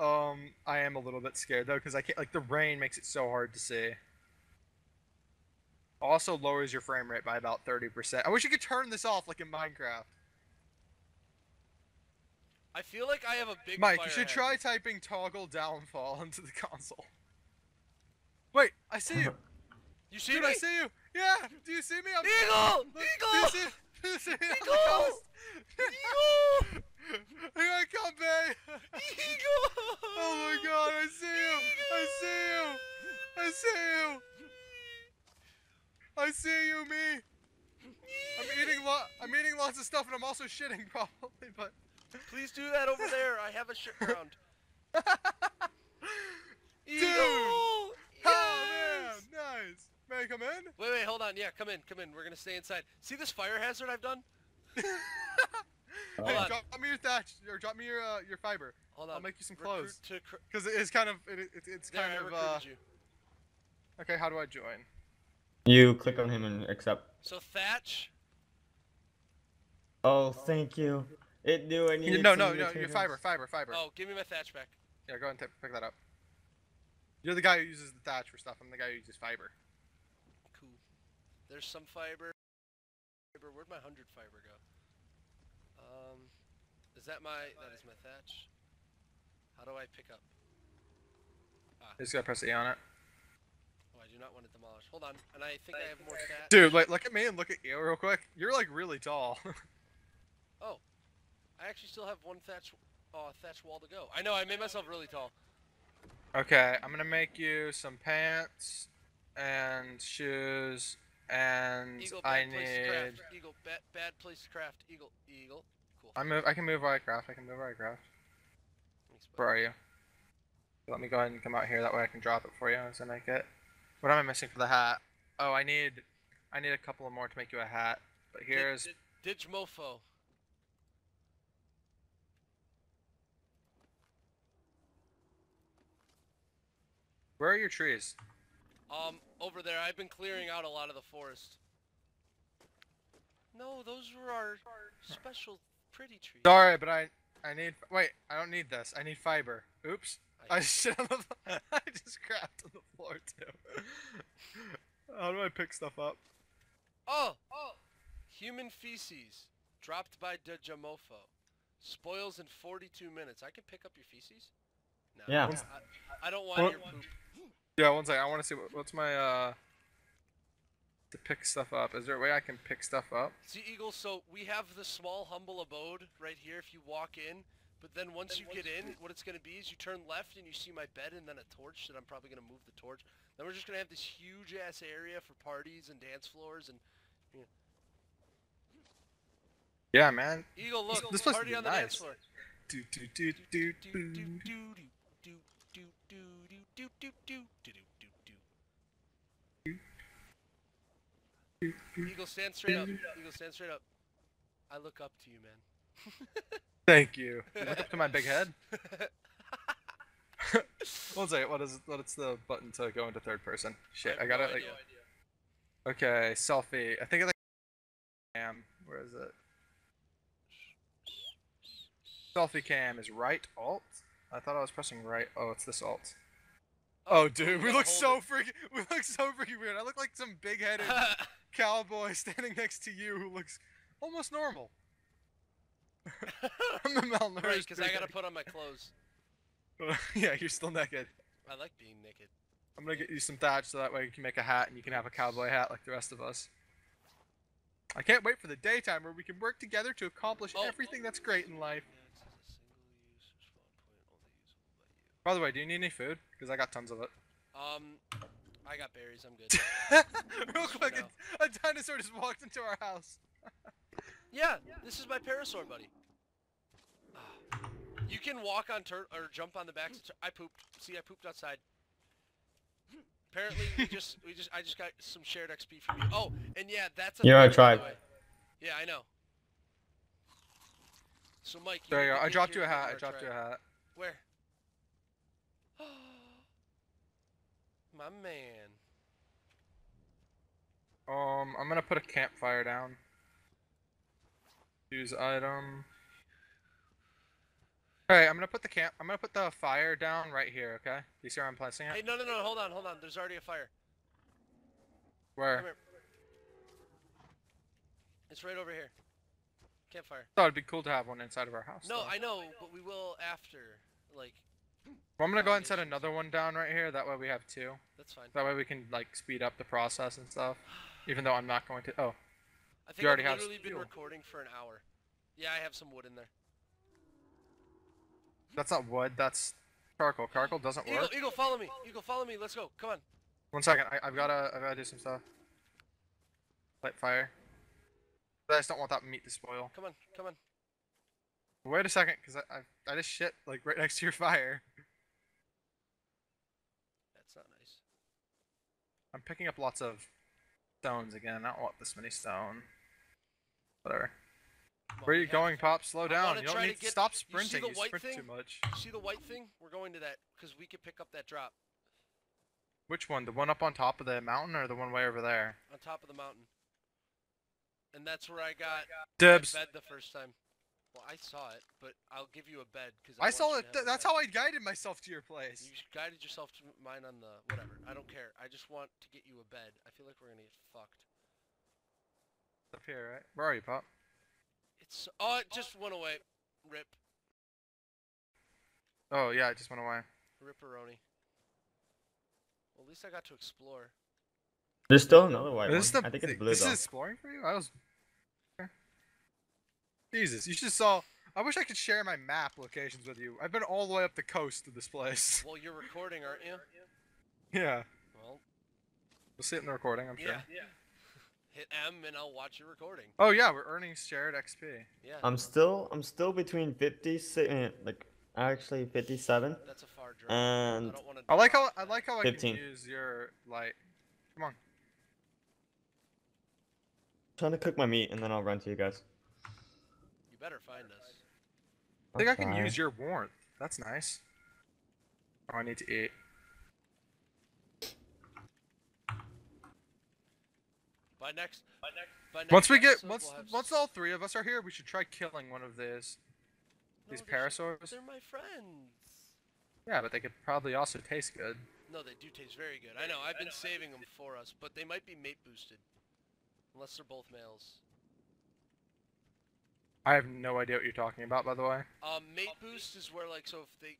Um, I am a little bit scared though because I can't. Like the rain makes it so hard to see. Also lowers your frame rate by about thirty percent. I wish you could turn this off like in Minecraft. I feel like I have a big. Mike, fire you should hazard. try typing toggle downfall into the console. Wait, I see you. You see Dude, me? I see you. Yeah. Do you see me? I'm Eagle! Look, Eagle! Do you see, do you see me Eagle! Eagle! I come, babe. Eagle! Oh my god, I see you! I see you! I see you! I see you, me! I'm eating lo- I'm eating lots of stuff and I'm also shitting probably, but Please do that over there. I have a shit ground. Dude! Eagle! Oh man, nice! May I come in? Wait, wait, hold on. Yeah, come in, come in. We're gonna stay inside. See this fire hazard I've done? Hey, on. drop me your thatch or drop me your uh, your fiber. Hold on. I'll make you some clothes. Cause it is kind of it, it, it's there, kind I of recruited uh. you. Okay, how do I join? You click on him and accept. So Thatch, Oh, thank you. It knew I needed no, some no, no, your fiber, fiber, fiber. oh, give me my Thatch back. Yeah, go ahead and pick that up. You're the guy who uses the thatch for stuff. I'm the guy who uses fiber. Cool. There's some fiber. Fiber. Where'd my hundred fiber go? Um, is that my? That is my Thatch. How do I pick up? You just gotta press E on it. Oh, I do not want to demolish. Hold on, and I think I have more Thatch. Dude, like, look at me and look at you real quick. You're like really tall. Oh. I actually still have one Thatch, uh, Thatch wall to go. I know. I made myself really tall. okay, I'm gonna make you some pants and shoes, and Eagle, I bad place to need. craft. Eagle, bad, bad place to craft. Eagle, eagle. Cool. I move. I can move where I craft. I can move where I craft. Thanks, bud. Where are you? Let me go ahead and come out here. That way I can drop it for you as I make it. What am I missing for the hat? Oh, I need. I need a couple of more to make you a hat. But here's. dig- Digimofo. Where are your trees? Um, over there. I've been clearing out a lot of the forest. No, those were our special pretty trees. Sorry, but I I need wait, I don't need this. I need fiber. Oops. I- I shit on the I just crapped on the floor too. How do I pick stuff up? Oh! Oh! Human feces. Dropped by Dejamofo. Spoils in 42 minutes. I can pick up your feces? No. Yeah. I, I don't want Well- your poop. Yeah, one second. I want to see what, what's my uh to pick stuff up. Is there a way I can pick stuff up? See, Eagle, so we have the small, humble abode right here if you walk in. But then once you get in, what it's going to be is you turn left and you see my bed and then a torch that I'm probably going to move the torch. Then we're just going to have this huge ass area for parties and dance floors and Yeah, man. Eagle, look, this place party on the dance nice. floor. Do do do do Do do do do. do do do do do do do do do do do. Eagle, stand straight up. Eagle, stand straight up. I look up to you, man. Thank you. You Look up to my big head. One second. What is what is the button to go into third person? Shit, I have got no it. Like, idea. okay, selfie. I think I like. Cam. Where is it? Selfie cam is right alt. I thought I was pressing right. Oh, it's this alt. Oh, dude, we look so it. freaking. We look so freaking weird. I look like some big-headed cowboy standing next to you who looks almost normal. I'm the malnourished. right, because I gotta put on my clothes. yeah, you're still naked. I like being naked. I'm gonna get you some thatch so that way you can make a hat and you can have a cowboy hat like the rest of us. I can't wait for the daytime where we can work together to accomplish Oh. everything that's great in life. Yeah, it says a single use respawn point only usable by the way, do you need any food? Because I got tons of it. Um, I got berries. I'm good. Real quick, a, a dinosaur just walked into our house. Yeah, this is my parasaur buddy. You can walk on tur or jump on the back. of tur- I pooped. See, I pooped outside. Apparently, we just we just I just got some shared XP from you. Oh, and yeah, that's a You're a tribe. Yeah, I know. So Mike, There you go. I dropped you a hat. I our dropped you a hat. Where? My man. Um, I'm gonna put a campfire down. Use item. Alright, I'm gonna put the camp. I'm gonna put the fire down right here. Okay. You see where I'm placing it? Hey, no, no, no, hold on, hold on. There's already a fire. Where? It's right over here. Campfire. thought it'd be cool to have one inside of our house. No, though. I know, but we will after. Like, Well, I'm gonna go ahead and set another one down right here. That way we have two. that's fine. That way we can like speed up the process and stuff. Even though I'm not going to. Oh, I think already I've have literally been steel. recording for an hour. Yeah, I have some wood in there. that's not wood. That's charcoal. Charcoal doesn't Eagle, work. Eagle, follow me. Eagle, follow me. Let's go. Come on. One second. I, I've gotta. I've gotta do some stuff. Light fire. But I just don't want that meat to spoil. Come on. Come on. Wait a second, cause I, I I just shit like right next to your fire. That's not nice. I'm picking up lots of stones again. I don't want this many stone. Whatever. On, Where are you have- going, Pop? Slow down. You don't need to get- stop you see sprinting. the You, white sprint thing? too much. You see the white thing? We're going to that because we could pick up that drop Which one? The one up on top of the mountain or the one way over there? on top of the mountain. And that's where I got Dibs. bed the first time. Well, I saw it, but I'll give you a bed because I saw it. Th- that's how I guided myself to your place. You guided yourself to mine on the whatever. I don't care. I just want to get you a bed. I feel like we're gonna get fucked. Up here, right? Where are you, Pop? It's oh, it just went away. Rip, Oh yeah, it just went away. ripperoni. Well, at least I got to explore. There's still another white This is one. the. I think it's th- blue this though. is exploring for you. I was. Jesus, you just saw. I wish I could share my map locations with you. I've been all the way up the coast to this place. Well, you're recording, aren't you? yeah, Well, we'll see it in the recording. I'm sure. yeah. Hit M and I'll watch your recording. Oh yeah, we're earning shared XP. Yeah. I'm still I'm still between 50 uh, like actually 57 that's a far drive. I and don't want. I like how I like how I 15. can use your light. Come on. trying to cook my meat and then I'll run to you guys. You better find us. I think I'll can use your warmth. That's nice. Oh, I need to eat. By next. By next. By next Once we get once we'll once all three of us are here, we should try killing one of these No, these they're parasaurs. They're my friends. Yeah, but they could probably also taste good. No, they do taste very good. I know. I've been saving them for us, but they might be mate boosted, unless they're both males. I have no idea what you're talking about, by the way. Um, mate boost is where like so if they,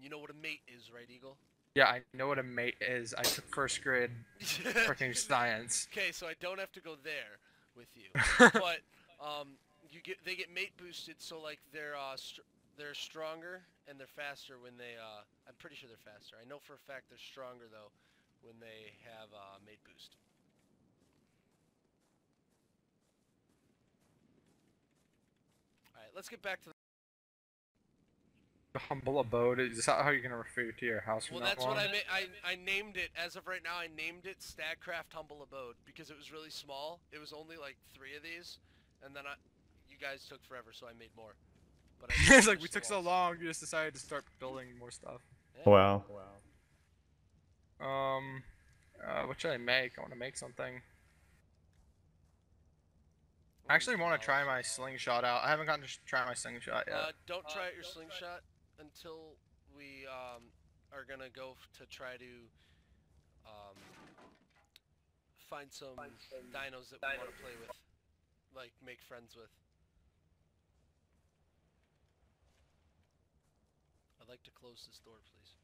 you know what a mate is, right, Eagle? Yeah, I know what a mate is. I took first grade freaking science. Okay, so I don't have to go there with you, but um, you get they get mate boosted, so like they're uh str- they're stronger and they're faster when they uh I'm pretty sure they're faster. I know for a fact they're stronger though when they have uh mate boost. Right, let's get back to the. The humble abode. Is that how you're gonna refer to your house Well, now that's what? I, ma- I I named it. As of right now, I named it Stagcraft Humble Abode because it was really small. It was only like three of these, and then I, you guys took forever, so I made more. But I it's like we took the so long. You just decided to start building more stuff. Yeah. Wow. Um, uh, what should I make? I want to make something. I actually want to try my slingshot out. I haven't gotten to try my slingshot yet. Uh, don't try out your slingshot until we um, are gonna go to try to um, find some dinos that we want to play with, like make friends with. I'd like to close this door, please.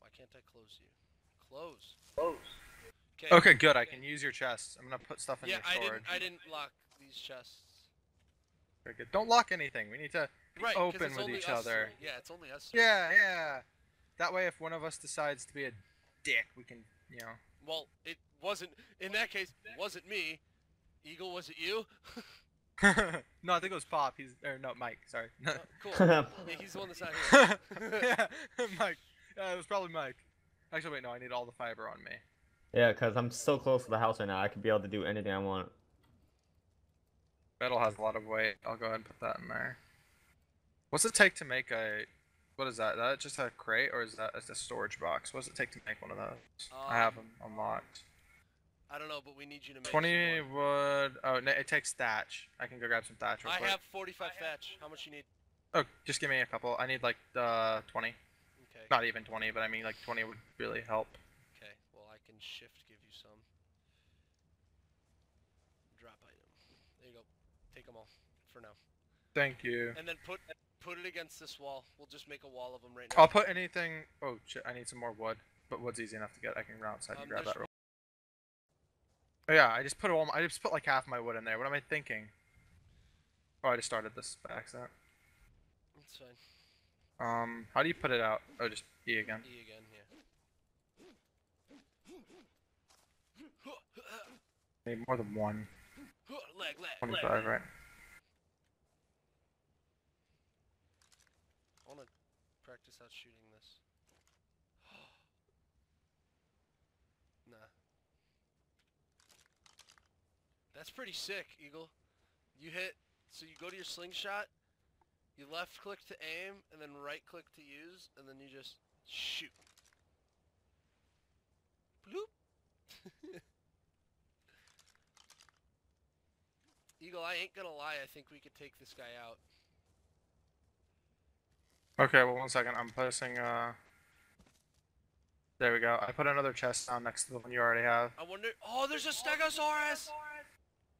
Why can't I close you? Close. Close. Okay. okay, good. I can use your chest. I'm gonna put stuff in Yeah, your I storage. didn't. I didn't lock these chests. Very good. Don't lock anything. We need to be Right. open with each other. three. Yeah, it's only us. three. Yeah, yeah. That way, if one of us decides to be a dick, we can, you know. Well, it wasn't. In that case, it wasn't me. Eagle, was it you? no, I think it was Pop. He's or no, Mike. Sorry. Uh, cool. yeah, he's the one that's not here. yeah, Mike. Yeah, it was probably Mike. Actually, wait, no. I need all the fiber on me. Yeah, cause I'm so close to the house right now. I could be able to do anything I want. Metal has a lot of weight. I'll go ahead and put that in there. What's it take to make a? What is that? That just a crate, or is that is a storage box? What does it take to make one of those? I have them Um, unlocked. I don't know, but we need you to make. Twenty more. wood. Oh, no, it takes thatch. I can go grab some thatch. Real I quick. have 45 thatch. How much you need? Oh, just give me a couple. I need like uh 20. Okay. Not even 20, but I mean like 20 would really help. Okay. Well, I can shift give you some. Drop item. There you go. Take them all for now. Thank you. And then put put it against this wall. We'll just make a wall of them right now. I'll put anything. Oh shit! I need some more wood, but wood's easy enough to get. I can run outside Um, and grab that. Real. Oh yeah, I just put all. My, I just put like half my wood in there. What am I thinking? Oh, I just started this by accident. That's fine. Um, how do you put it out? Oh, just E again. E again, yeah. Need more than one. leg, leg, leg. 25, right? I want to practice out shooting this. nah. That's pretty sick, Eagle. You hit, so you go to your slingshot, you left click to aim, and then right click to use, and then you just shoot. Bloop. Eagle, I ain't gonna lie, I think we could take this guy out. Okay, well, one second. I'm placing. Uh. There we go. I put another chest down next to the one you already have. I wonder. Oh, there's a Stegosaurus!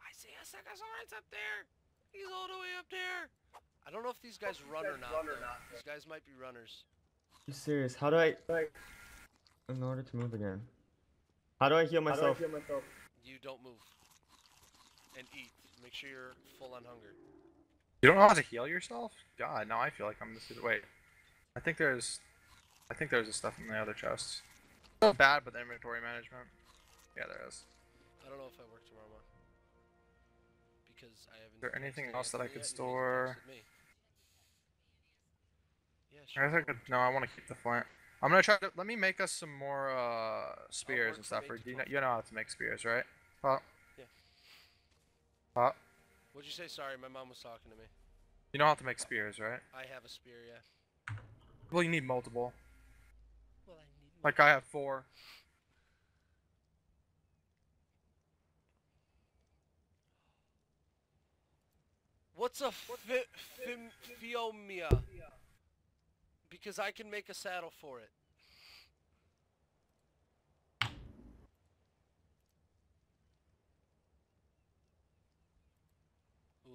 I see a Stegosaurus up there. He's all the way up there. I don't know if these guys run or not. though. These guys might be runners. You serious? How do I like in order to move again? How do I heal myself? You don't move. And eat. Make sure you're full on hunger. You don't know how to heal yourself? God, now I feel like I'm this. Wait, I think there's, I think there's a stuff in the other chests. Not bad, but the inventory management. Yeah, there is. I don't know if I work tomorrow morning. Because I haven't. Is there anything else that I could yet, and you store? Yeah, I sure. guess I could. No, I want to keep the flint. I'm gonna try to. Let me make us some more uh, spears and stuff. eight Or do you know, you know how to make spears, right? Pop. Yeah. What'd you say? Sorry, my mom was talking to me. You know how to make spears, right? I have a spear, yeah. Well, you need multiple. Well, I need. Like I have four. What's a fi- fim- Phiomia? Because I can make a saddle for it.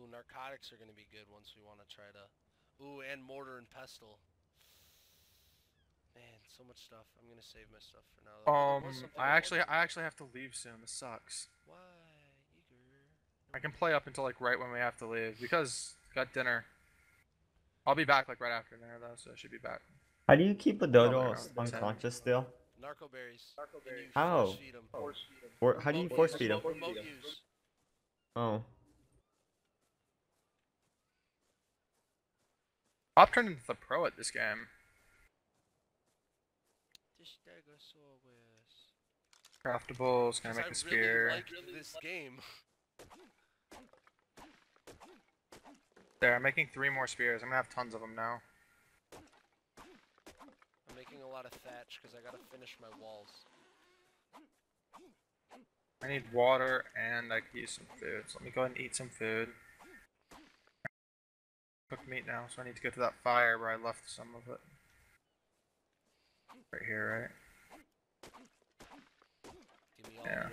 Ooh, narcotics are gonna be good once we want to try to. Ooh, and mortar and pestle. Man, so much stuff. I'm gonna save my stuff for now. Oh, Um, there was something I I actually, I actually have to leave soon. This sucks. Why, Eager? I can play up until like right when we have to leave because got dinner. I'll be back like right after dinner though, so I should be back. How do you keep a they're dodo around s- ten. unconscious still? Narco berries. And you How? force feed 'em. Or how do you force feed him? Remote use. Oh, Pop turned into the pro at this game. Stegosaurus. Craftables, gonna make I a spear. really liked this game. There, I'm making three more spears. I'm gonna have tons of them now. I'm making a lot of thatch because I gotta finish my walls. I need water and I could use some food. So let me go ahead and eat some food. Cooked meat now, so I need to go to that fire where I left some of it. Right here, right? Give me all Yeah.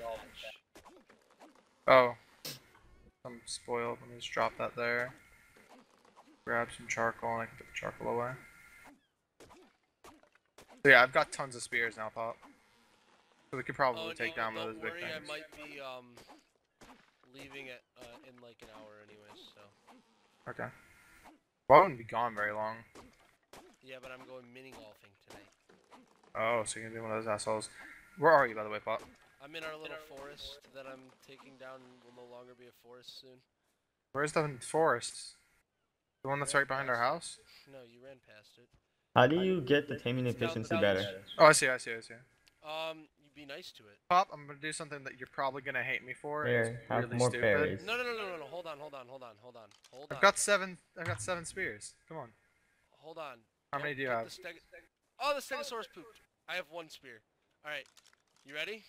Oh. Some spoiled. Let me just drop that there. Grab some charcoal and I can put the charcoal away. So yeah, I've got tons of spears now, Pop. So we could probably Oh, take Eagle, down one of those big worry, I might be um leaving it uh, in like an hour anyways. So Okay. Well, I wouldn't be gone very long. yeah, but I'm going mini golfing tonight. Oh, so you're gonna be one of those assholes. Where are you, by the way, Pop? I'm in our little forest that I'm taking down. Will no longer be a forest soon. Where's the forest? The one that's right behind our house? No, you ran past it. how do you get the taming efficiency the better? Oh, I see, I see, I see. Um, you be nice to it. Pop, I'm gonna do something that you're probably gonna hate me for. It's Here, have really more stupid. berries. No, no, no, no, no, no. Hold on, hold on, hold on, hold on, hold on. I've got seven. I've got seven spears. Come on. Hold on. How many do you have? the steg- oh, the Stegosaurus pooped. I have one spear. All right, you ready?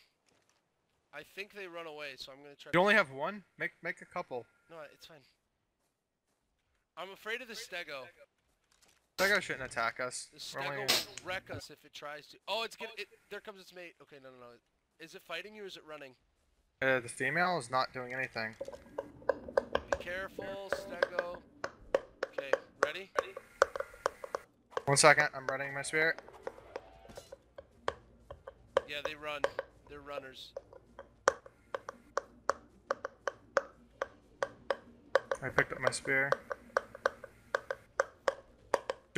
I think they run away, so I'm gonna try. You to... only have one? Make make a couple. No, it's fine. I'm afraid of the Stego. Stego shouldn't attack us. The Stego will wreck us if it tries to. Oh, it's getting. It, there comes its mate. Okay, no, no, no. Is it fighting you or is it running? Uh, the female is not doing anything. Be careful, Stego. Okay, ready? One second, I'm running my spirit. Yeah, they run. They're runners. I picked up my spear.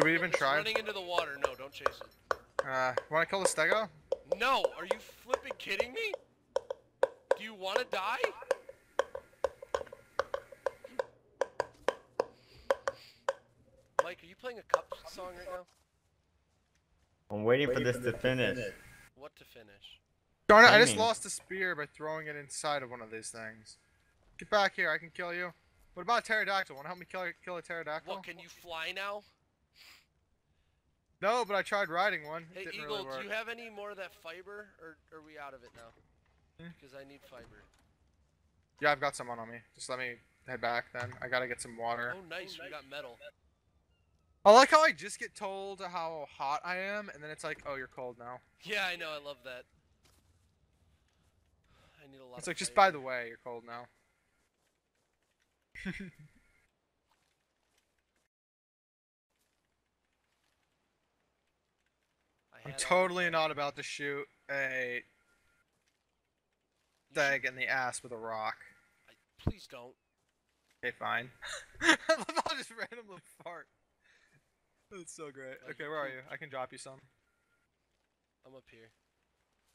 Do we even try? running into the water. No, don't chase it. Uh, wanna kill the Stego? No, are you flipping kidding me? Do you want to die? Mike, are you playing a cup song right now? I'm waiting for this to finish. What to finish? Darn it, I just Timing. lost a spear by throwing it inside of one of these things. Get back here, I can kill you. What about a pterodactyl? Wanna help me kill, kill a pterodactyl? What, can you fly now? No, but I tried riding one. It Hey, didn't Eagle, really work. do you have any more of that fiber, or are we out of it now? Hmm? Because I need fiber. Yeah, I've got someone on me. Just let me head back then. I gotta get some water. Oh, nice, we got metal. I like how I just get told how hot I am, and then it's like, oh, you're cold now. Yeah, I know, I love that. I need a lot It's like, just by the way, you're cold now. I'm totally not about to shoot a you should- stag in the ass with a rock. I, please don't. Okay, fine. I love how I just randomly fart. That's so great. Like Okay, where are you? I can drop you some. I'm up here.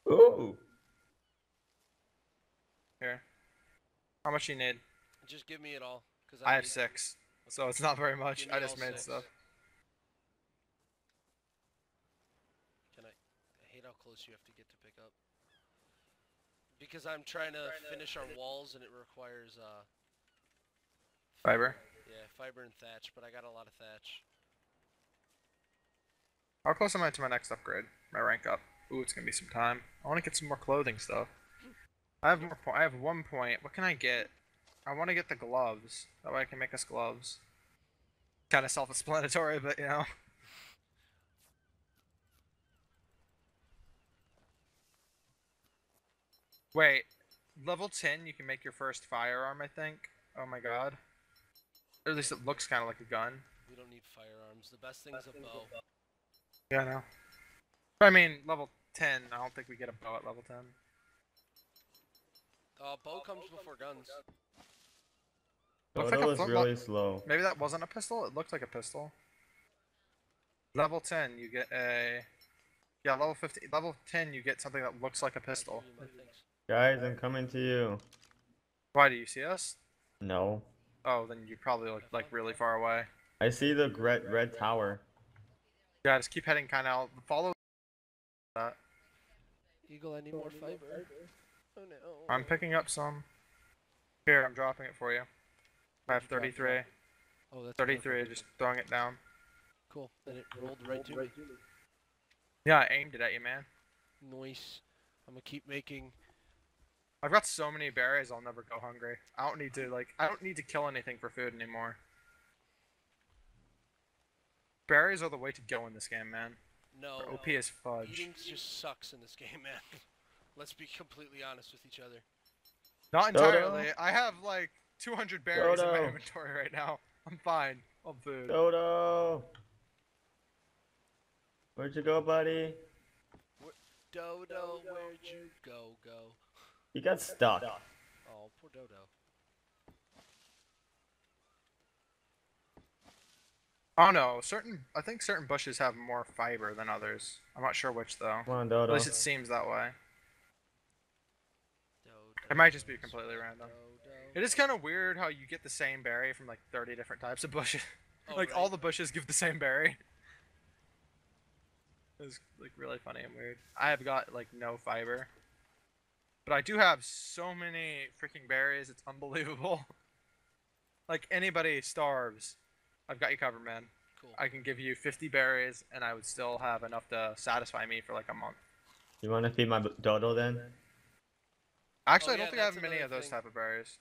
Oh. Here. How much you need? Just give me it all. Cause I have need- six, so it's not very much. I just made six. stuff. Can I? I hate how close you have to get to pick up. Because I'm trying to finish our walls and it requires uh. Fiber. Yeah, fiber and thatch, but I got a lot of thatch. How close am I to my next upgrade? My rank up. Ooh, it's gonna be some time. I want to get some more clothing stuff. I have more. Po- I have one point. What can I get? I want to get the gloves. That way I can make us gloves. Kind of self-explanatory, but you know. Wait, level 10 you can make your first firearm, I think. Oh my god. Or at least it looks kind of like a gun. We don't need firearms. The best thing is a bow. Yeah, I know. But I mean, level 10, I don't think we get a bow at level 10. Uh, bow comes before guns. Looks like a Photo is really slow. Maybe that wasn't a pistol? It looked like a pistol. Level 10, you get a... Yeah, level 50, level 10, you get something that looks like a pistol. Give me my things. Guys, I'm coming to you. Why, do you see us? No. Oh, then you probably look like really far away. I see the red, red tower. Yeah, just keep heading kind of out. Follow that. Eagle, I need more fiber. Oh no. I'm picking up some. Here, I'm dropping it for you. I have Where'd you drop 33. Oh, that's 33, perfect. just throwing it down. Cool. Then it rolled right to me. Yeah, I aimed it at you, man. Nice. I'm gonna keep making. I've got so many berries, I'll never go hungry. I don't need to like, I don't need to kill anything for food anymore. Berries are the way to go in this game, man. No. They're OP no. Uh, as fudge. Eating just sucks in this game, man. Let's be completely honest with each other. Not Dodo? entirely. I have like 200 berries in my inventory right now. I'm fine on food. Dodo! Where'd you go, buddy? Dodo, where'd you go, go? You got stuck. Oh, poor Dodo. Oh no, certain. I think certain bushes have more fiber than others. I'm not sure which though. Come on, At least it seems that way. Dodo. It might just be completely random. Dodo. It is kind of weird how you get the same berry from like 30 different types of bushes. Oh, like right. all the bushes give the same berry. It's like really funny and weird. I have got like no fiber. But I do have so many freaking berries, it's unbelievable. like anybody starves, I've got you covered, man. Cool. I can give you 50 berries and I would still have enough to satisfy me for like a month. You want to feed my Dodo then? Actually, Oh, I don't think I have many of those thing. type of berries.